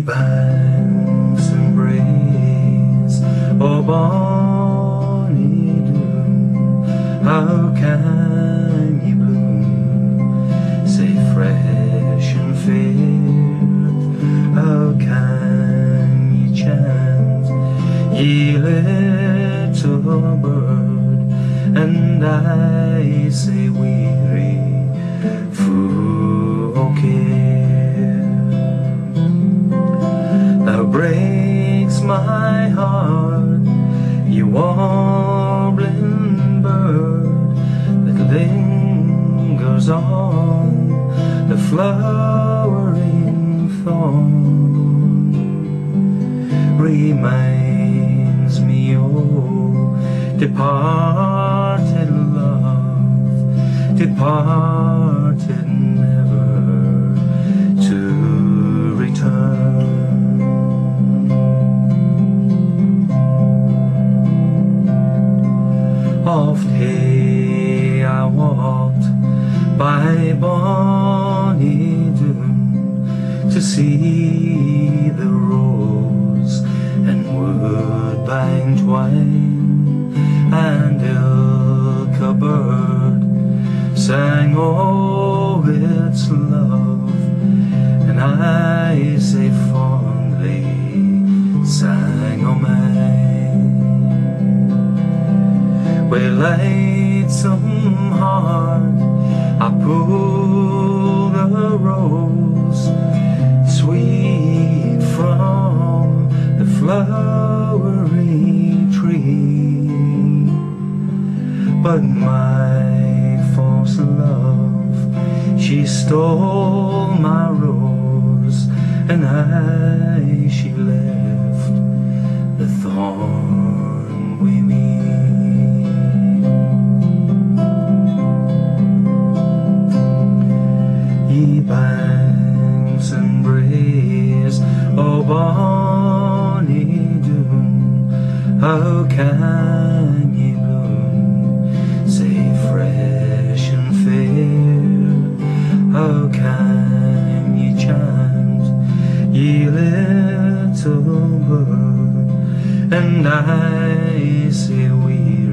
banks and breeze, oh bonny doon, how can ye bloom, say fresh and fair, how can ye chant, ye little bird, and I say weary, full care. My heart, you warbling bird that lingers on the flowering thorn. Reminds me, oh, departed love, departed Oft hey I walked by bonny Doon to see the rose and woodbine twine, and ilk a bird sang oh its love, and I say fondly sang oh, o' mine. With lightsome heart I pull the rose Sweet from the flowery tree. But my false love She stole my rose And I she how can ye bloom, say fresh and fair? How can ye chant, ye little bird, and I say we